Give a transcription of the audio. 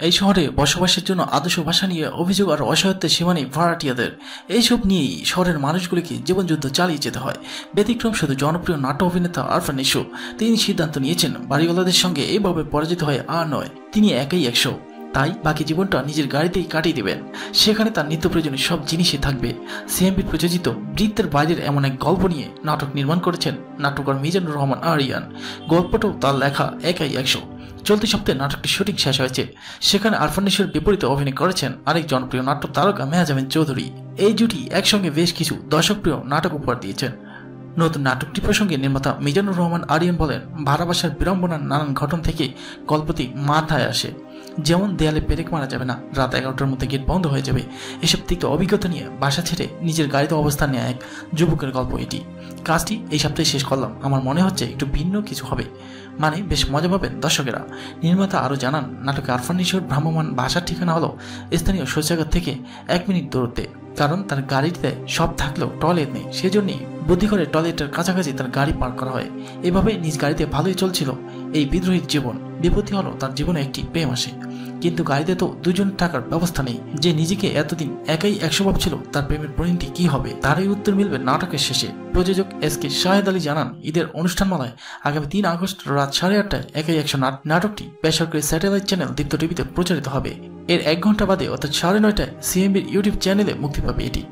এই শহরে বসবাসের জন্য আদর্শ ভাষা নিয়ে অভিযোগ আর অসহায়ত্বের সীমা নেই ভাড়াটিয়াদের। এইসব নিয়েই শহরের মানুষগুলিকে জীবনযুদ্ধ চালিয়ে যেতে হয়। ব্যতিক্রম শুধু জনপ্রিয় নাট্য অভিনেতা আরফান ইস্যু তিনি সিদ্ধান্ত নিয়েছেন, বাড়িওয়ালাদের সঙ্গে এইভাবে পরাজিত হয়ে আর নয়, তিনি একাই একশো তাই বাকি জীবনটা নিজের গাড়িতেই কাটিয়ে দেবেন। সেখানে তার নিত্য প্রয়োজনীয় সব জিনিসই থাকবে। সিএমপির প্রযোজিত বৃত্তের বাইরের এমন এক গল্প নিয়ে নাটক নির্মাণ করেছেন নাট্যকার মিজানুর রহমান আরিয়ান। গল্পটাও তার লেখা একাই একশো চলতি সপ্তাহে নাটকটি শুটিং শেষ হয়েছে। সেখানে আরফানিসের বিপরীতে অভিনয় করেছেন আরেক জনপ্রিয় নাট্য তারকা মেহাজামিন চৌধুরী। এই জুটি একসঙ্গে বেশ কিছু দর্শকপ্রিয় নাটক উপহার দিয়েছেন। নতুন নাটকটি প্রসঙ্গে নির্মাতা মিজানুর রহমান আরিয়ান বলেন, ভাড়াবাসার বিড়ম্বনার নানান ঘটন থেকে গল্পটি মাথায় আসে। যেমন দেয়ালে পেরেক মারা যাবে না, রাত এগারোটার মধ্যে গেট বন্ধ হয়ে যাবে। এসব থেকে অভিজ্ঞতা নিয়ে বাসা ছেড়ে নিজের গাড়িতে অবস্থান নেয় এক যুবকের গল্প এটি। কাজটি এই সপ্তাহে শেষ করলাম। আমার মনে হচ্ছে একটু ভিন্ন কিছু হবে। মানে বেশ মজা পাবেন দর্শকেরা। নির্মাতা আরও জানান, নাটকে আরফানিশ্বর ভ্রাম্যমান বাসার ঠিকানা হলো স্থানীয় শৌচাগার থেকে এক মিনিট দূরত্বে। কারণ তার গাড়িতে সব থাকলেও টয়লেট নেই, সেজন্যই বুদ্ধি করে টয়লেটের কাছাকাছি তার গাড়ি পার্ক করা হয়। এভাবে নিজ গাড়িতে ভালোই চলছিল এই বিদ্রোহীর জীবন। বিপত্তি হলো, তার জীবনে একটি প্রেম আসে। কিন্তু গাড়িতে তো দুজন টাকার ব্যবস্থা নেই। যে নিজেকে এতদিন একাই একশো ভাবছিল, তার প্রেমের পরিণতি কি হবে? তারই উত্তর মিলবে নাটকের শেষে। প্রযোজক এস কে শাহেদ আলী জানান, ঈদের অনুষ্ঠানমালায় আগামী তিন আগস্ট রাত সাড়ে আটটায় একাই একশো নাটকটি বেসরকারি স্যাটেলাইট চ্যানেল দীপ্ত টিভিতে প্রচারিত হবে। এর এক ঘণ্টা বাদে, অর্থাৎ সাড়ে নয়টায় সিএমবির ইউটিউব চ্যানেলে মুক্তি পাবে এটি।